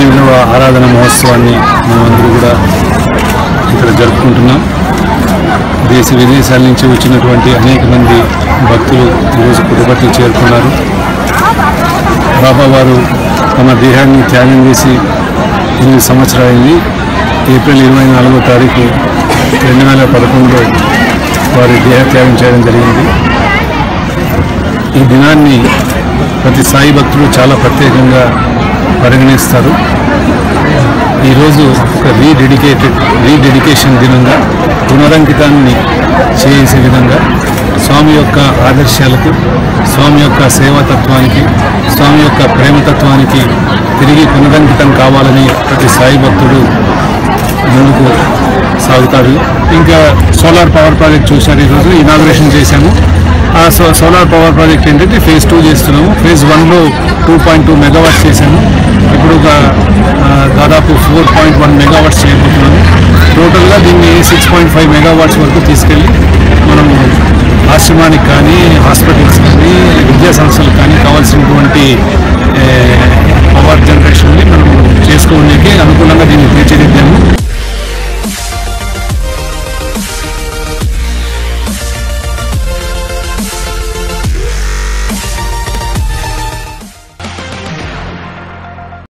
రెండవ ఆరాధన మహోత్సవాన్ని మేమందరూ కూడా ఇక్కడ జరుపుకుంటున్నాం. దేశ విదేశాల నుంచి వచ్చినటువంటి అనేక మంది భక్తులు ఈరోజు పుట్టపర్తి చేరుకున్నారు. బాబా వారు తమ దేహాన్ని త్యాగం చేసి ఎనిమిది సంవత్సరాలైంది. ఏప్రిల్ ఇరవై నాలుగో తారీఖు రెండు వేల పదకొండులో వారి దేహత్యాగం చేయడం జరిగింది. ఈ దినాన్ని ప్రతి సాయి భక్తులు చాలా ప్రత్యేకంగా పరిగణిస్తారు. ఈరోజు ఒక రీడెడికేటెడ్ రీడెడికేషన్ దినంగా పునరంకితాన్ని చేసే విధంగా స్వామి యొక్క ఆదర్శాలకు స్వామి యొక్క సేవాతత్వానికి స్వామి యొక్క ప్రేమతత్వానికి తిరిగి పునరంకితం కావాలని ప్రతి సాయి భక్తుడు ముందుకు సాగుతాడు ఇంకా సోలార్ పవర్ ప్రాజెక్ట్ చూశారు ఈరోజు ఇనాగ్రేషన్ చేశాము. ఆ సో సోలార్ పవర్ ప్రాజెక్ట్ ఏంటంటే ఫేజ్ టూ చేస్తున్నాము. ఫేజ్ వన్లో టూ పాయింట్ టూ మెగావాట్స్ చేశాము. ఇప్పుడు ఒక దాదాపు ఫోర్ పాయింట్ వన్ మెగావాట్స్ చేయబోతున్నాము. టోటల్గా దీన్ని సిక్స్ పాయింట్ ఫైవ్ మెగావాట్స్ వరకు తీసుకెళ్ళి మనము ఆశ్రమానికి కానీ హాస్పిటల్స్ కానీ విద్యా సంస్థలకు కానీ కావాల్సినటువంటి